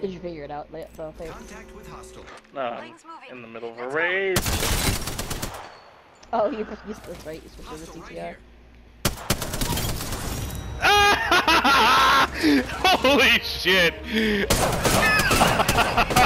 Did you figure it out the, though? Faith? Contact with hostile. No, I'm in the middle of a raid. Oh, you you that's right. You switched over Hostile right CTR. here. Holy shit!